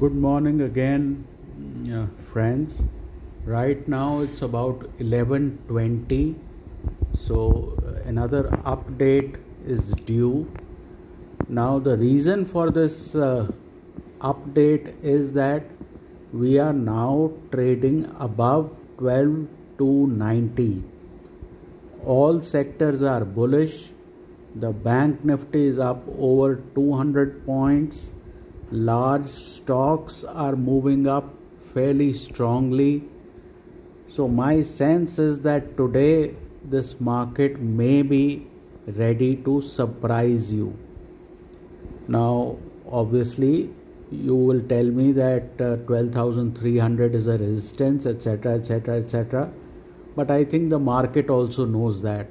good morning again uh, friends. Right now it's about 11:20 so uh, another update is due. Now the reason for this uh, update is that we are now trading above 12 to 90 all sectors are bullish. The bank nifty is up over 200 points large stocks are moving up fairly strongly. So, my sense is that today this market may be ready to surprise you. Now, obviously, you will tell me that uh, 12,300 is a resistance, etc., etc., etc. But I think the market also knows that.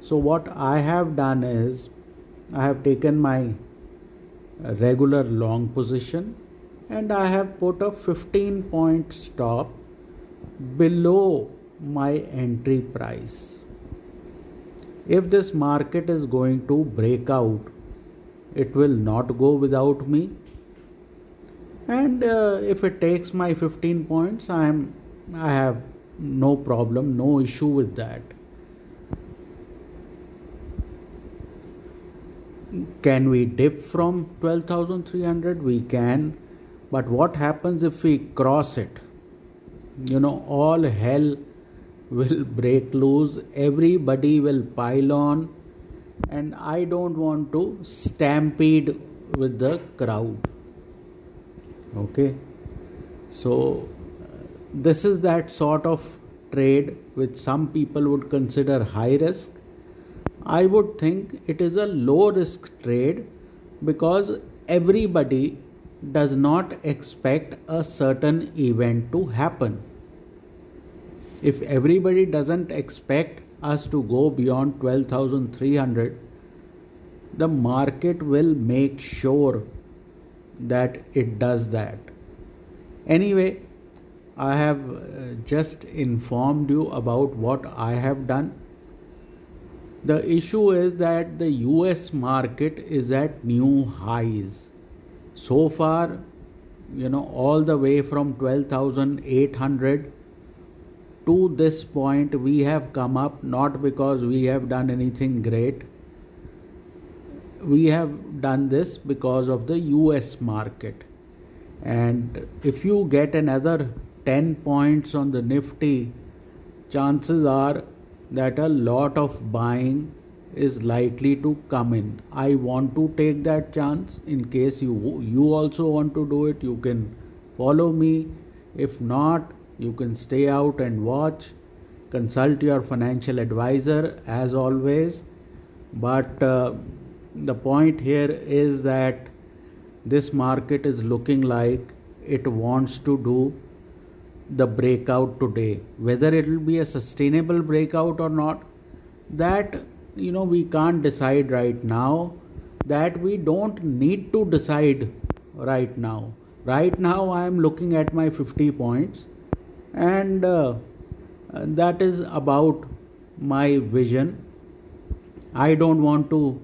So, what I have done is I have taken my regular long position and I have put a 15 point stop below my entry price. If this market is going to break out, it will not go without me. And uh, if it takes my 15 points, I am I have no problem, no issue with that. Can we dip from 12300 we can. But what happens if we cross it? You know all hell will break loose. Everybody will pile on. And i don't want to stampede with the crowd. Okay? So this is that sort of trade which some people would consider high risk I would think it is a low risk trade because everybody does not expect a certain event to happen. If everybody doesn't expect us to go beyond 12,300, the market will make sure that it does that. Anyway, I have uh, just informed you about what I have done the issue is that the US market is at new highs. So far, you know, all the way from 12,800 to this point, we have come up not because we have done anything great. We have done this because of the US market. And if you get another 10 points on the Nifty, chances are that a lot of buying is likely to come in. I want to take that chance in case you you also want to do it. You can follow me. If not you can stay out and watch. Consult your financial advisor as always. But uh, the point here is that this market is looking like it wants to do the breakout today. Whether it will be a sustainable breakout or not that you know we can't decide right now. That we don't need to decide right now. Right now i am looking at my 50 points and uh, that is about my vision. I don't want to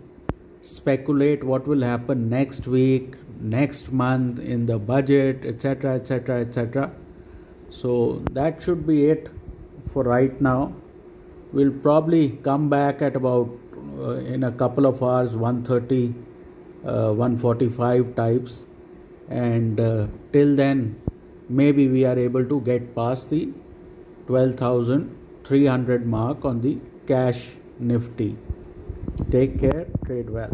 speculate what will happen next week next month in the budget etc etc etc so that should be it for right now. We'll probably come back at about uh, in a couple of hours 130 uh, 145 types. And uh, till then maybe we are able to get past the 12300 mark on the cash nifty. Take care trade well